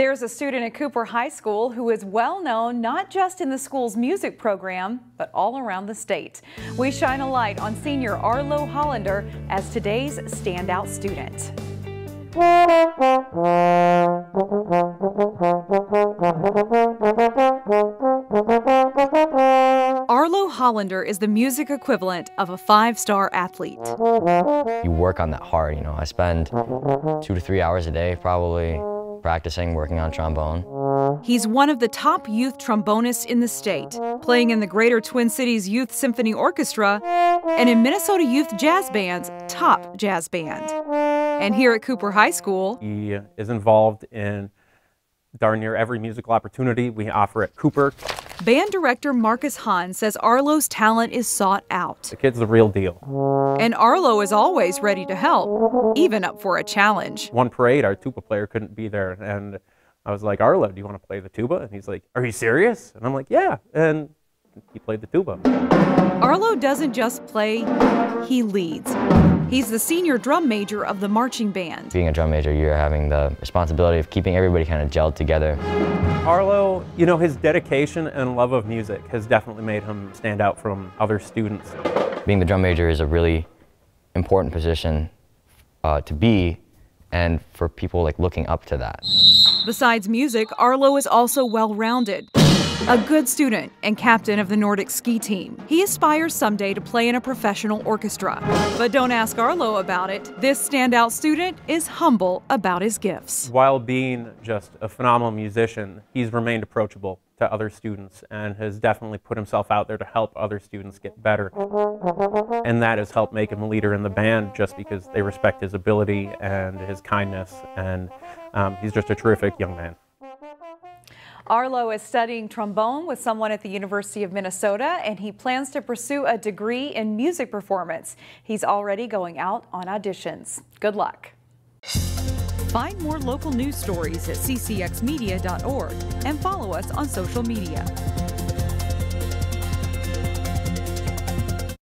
There's a student at Cooper High School who is well known not just in the school's music program, but all around the state. We shine a light on senior Arlo Hollander as today's standout student. Arlo Hollander is the music equivalent of a five-star athlete. You work on that hard, you know. I spend two to three hours a day probably practicing, working on trombone. He's one of the top youth trombonists in the state, playing in the Greater Twin Cities Youth Symphony Orchestra and in Minnesota Youth Jazz Band's top jazz band. And here at Cooper High School, he is involved in darn near every musical opportunity we offer at Cooper. Band director Markus Hahn says Arlo's talent is sought out. The kid's the real deal. And Arlo is always ready to help, even up for a challenge. One parade, our tuba player couldn't be there, and I was like, Arlo, do you want to play the tuba? And he's like, Are you serious? And I'm like, Yeah. And he played the tuba. Arlo doesn't just play, he leads. He's the senior drum major of the marching band. Being a drum major, you're having the responsibility of keeping everybody kind of gelled together. Arlo, you know, his dedication and love of music has definitely made him stand out from other students. Being the drum major is a really important position uh, to be and for people like looking up to that. Besides music, Arlo is also well-rounded. A good student and captain of the Nordic ski team, he aspires someday to play in a professional orchestra. But don't ask Arlo about it. This standout student is humble about his gifts. While being just a phenomenal musician, he's remained approachable to other students and has definitely put himself out there to help other students get better. And that has helped make him a leader in the band just because they respect his ability and his kindness. And um, he's just a terrific young man. Arlo is studying trombone with someone at the University of Minnesota, and he plans to pursue a degree in music performance. He's already going out on auditions. Good luck. Find more local news stories at ccxmedia.org and follow us on social media.